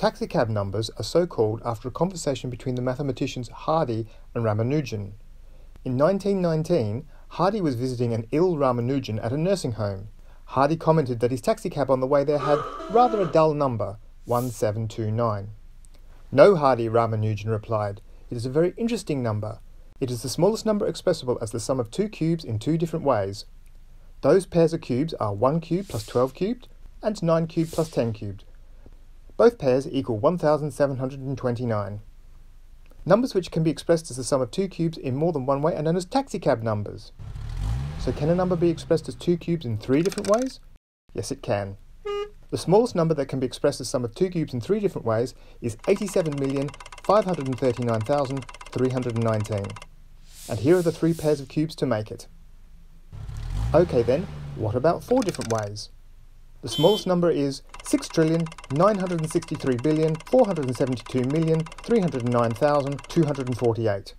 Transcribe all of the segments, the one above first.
Taxicab numbers are so called after a conversation between the mathematicians Hardy and Ramanujan. In 1919, Hardy was visiting an ill Ramanujan at a nursing home. Hardy commented that his taxicab on the way there had rather a dull number, 1729. No, Hardy, Ramanujan replied. It is a very interesting number. It is the smallest number expressible as the sum of two cubes in two different ways. Those pairs of cubes are 1 cubed plus 12 cubed and 9 cubed plus 10 cubed. Both pairs equal 1729. Numbers which can be expressed as the sum of two cubes in more than one way are known as taxicab numbers. So can a number be expressed as two cubes in three different ways? Yes, it can. The smallest number that can be expressed as the sum of two cubes in three different ways is 87,539,319. And here are the three pairs of cubes to make it. Okay then, what about four different ways? The smallest number is 6,963,472,309,248.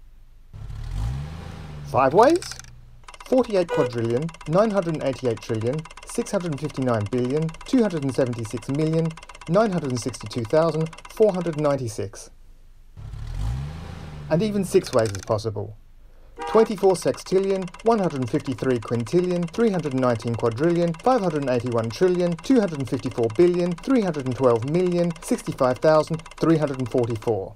Five ways? 48 quadrillion, 988 trillion, 659 billion, 276 million, 962,496. And even six ways is possible. 24 sextillion, 153 quintillion, 319 quadrillion, 581 trillion, 254 billion, 312 million, 65,344.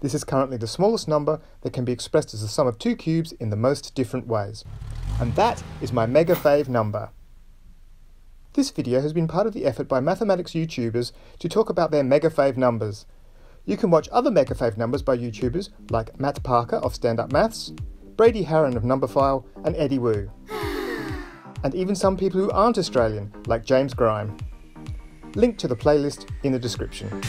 This is currently the smallest number that can be expressed as the sum of two cubes in the most different ways. And that is my mega fave number. This video has been part of the effort by mathematics YouTubers to talk about their mega fave numbers. You can watch other mega fave numbers by YouTubers like Matt Parker of Stand Up Maths, Brady Haran of Numberphile, and Eddie Woo. And even some people who aren't Australian, like James Grime. Link to the playlist in the description.